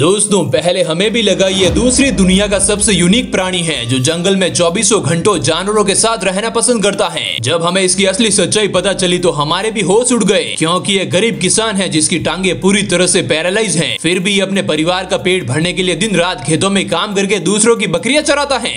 दोस्तों, पहले हमें भी लगा ये दूसरी दुनिया का सबसे यूनिक प्राणी है, जो जंगल में चौबीसों घंटों जानवरों के साथ रहना पसंद करता है जब हमें इसकी असली सच्चाई पता चली तो हमारे भी होश उड़ गए, क्योंकि ये गरीब किसान है, जिसकी टांगे पूरी तरह से पैरालाइज हैं। फिर भी अपने परिवार का पेट भरने के लिए दिन रात खेतों में काम करके दूसरों की बकरियाँ चराता है